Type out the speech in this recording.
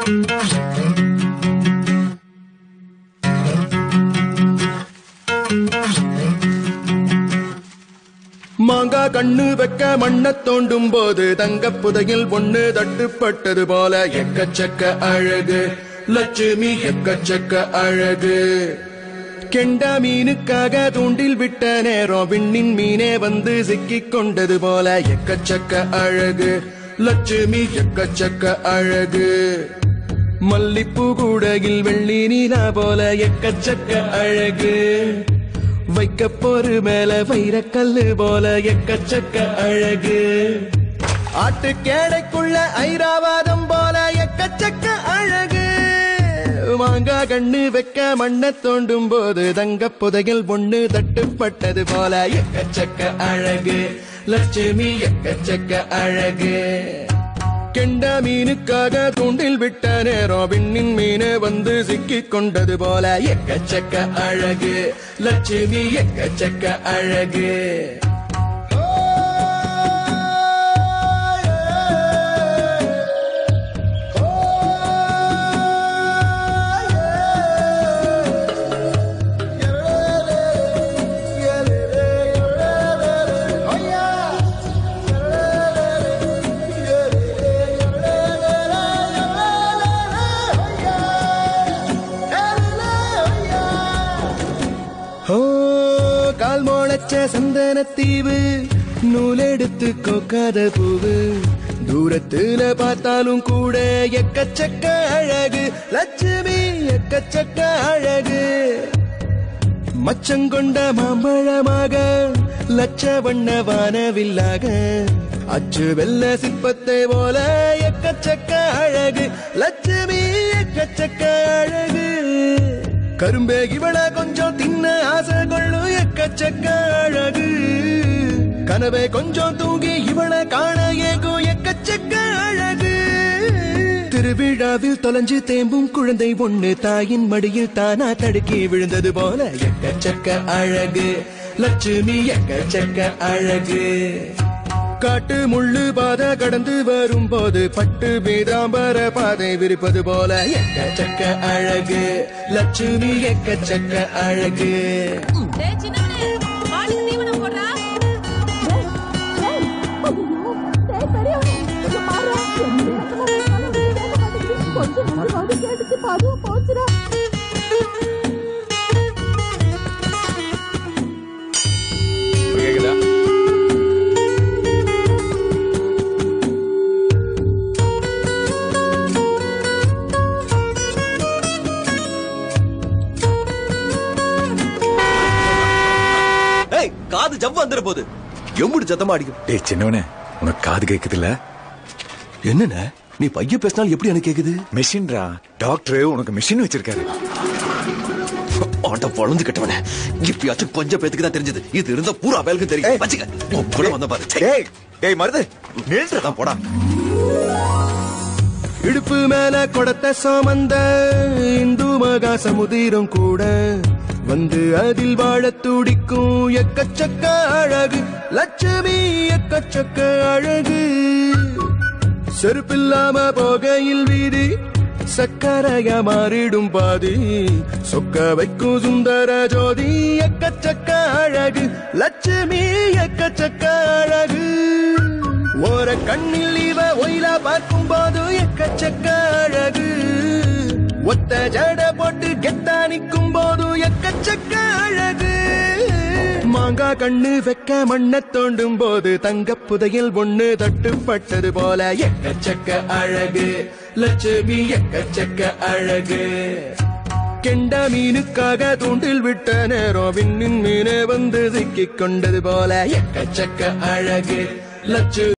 மாங்கா கண்ணு வைக்க மண்ண தோண்டும் போது தங்க புதையில் ஒண்ணு தட்டுப்பட்டது போல எக்கச்சக்க அழகு. லட்சுமி எக்கச்சக்க அழகு. கெண்டா மீனுக்காக தூண்டில் விட்ட நேரம் விண்ணின் மீனே வந்து சிக்கிக் கொண்டது போல எக்கச்சக்க அழகு. லட்சுமி எக்கச்சக்க அழகு. மல்லிப்பூ கூடகில் வெள்ளி நீலா போல எக்கச்சக்க அழகு. வைக்க போரு மேல வைரக்கல்லு போல எக்கச்சக்க அழகு. ஆட்டு கேடைக்குள்ள ஐராவாதம் போல எக்கச்சக்க அழகு. மாங்கா கண்ணு வெக்க மண்ண தோண்டும் போது தங்க புதையில் ஒண்ணு தட்டுப்பட்டது போல எக்கச்சக்க அழகு. லட்சுமி எக்கச்சக்க அழகு. கெண்ட மீனுக்காக தூண்டில் விட்ட நேரம் விண்ணின் மீனு வந்து சிக்கிக் கொண்டது போல எக்கச்சக்க அழகு. லட்சுமி எக்கச்சக்க அழகு. கால் சந்தனத்தீவு நூலெடுத்து கொக்காத பூவு. தூரத்துல பார்த்தாலும் கூட எக்கச்சக்க அழகு. லட்சுமி எக்கச்சக்க அழகு. மச்சங்கொண்ட மாம்பழமாக லட்ச வண்ண வானவில்லாக. அச்சு வெள்ள சிற்பத்தை போல எக்கச்சக்க அழகு. லட்சுமி எக்கச்சக்க அழகு. கரும்பே இவள கொஞ்சம் தின்ன ஆசை கொள்ளு எக்கச்சக்க அழகு. கனவே கொஞ்சம் தூங்கி இவள காண ஏகோ எக்கச்சக்க அழகு. திருவிழாவில் தொலைஞ்சு தேம்பும் குழந்தை ஒண்ணு தாயின் மடியில் தானா தடுக்கி விழுந்தது போல எக்கச்சக்க அழகு. லட்சுமி எக்கச்சக்க அழகு. காட்டு முள்ளு பாதை கடந்து வரும்போது பட்டு பீதாம்பர பாதை விரிப்பது போல எக்கச்சக்க அழகு. லட்சுமி எக்கச்சக்க அழகு. போடுறா? போச்சுடா. காது ஜவ் வந்துற போது. எம்புடி சத்தமா அடிக்கும். டேய் சின்னவனே உனக்கு காது கேக்குதுல்ல? என்னண்ணே? நீ பைய பேசினாலும் எப்படி எனக்கு கேக்குது? மிஷின்ரா டாக்டர் உனக்கு மிஷின் வச்சிருக்காரு. ஆட்ட பொழந்து கட்டவனே இப்பயாச்சும் கொஞ்சம் பேத்துக்கு தான் தெரிஞ்சது. இது இருந்தா பூரா பயலுக்கு தெரியும். வச்சுக்க. கூட வந்த பாரு. டேய் டேய் மருது நில்றா அதான் போடா. இடுப்பு மேல கொடத்த சோமந்த இந்து மகா சமுதிரம் கூட. வந்து அதில் வாழத் துடிக்கும் எக்கச்சக்க அழகு லட்சுமி எக்கச்சக்க அழகு. செருப்பில்லாம போகையில் வீதி சக்கரைய மாறிடும் பாதி. சொக்க வைக்கும் சுந்தர ஜோதி எக்கச்சக்க அழகு லட்சுமி எக்கச்சக்க அழகு. ஓர கண்ணில் இவ ஒயிலா பார்க்கும் போது எக்கச்சக்க அழகு. ஒத்த ஜட போட்டு கெத்தா நிற்கும் போது எக்கச்சக்க அழகு. மாங்கா கண்ணு வெக்க மண்ண தோண்டும் போது தங்க புதையில் ஒண்ணு தட்டுப்பட்டது போல எக்கச்சக்க அழகு. லட்சுமி எக்கச்சக்க அழகு. கெண்ட மீனுக்காக தூண்டில் விட்ட நேரம் விண்ணின் மீனே வந்து சிக்கிக் கொண்டது போல எக்கச்சக்க அழகு. லட்சு